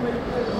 Thank you.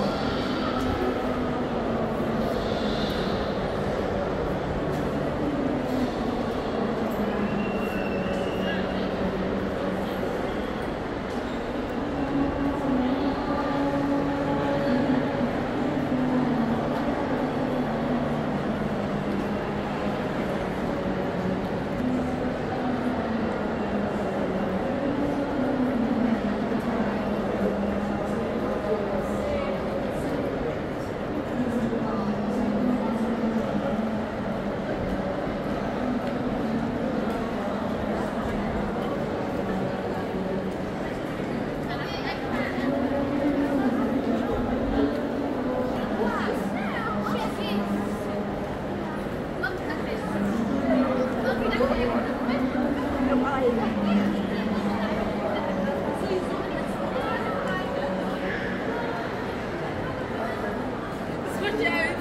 Jones.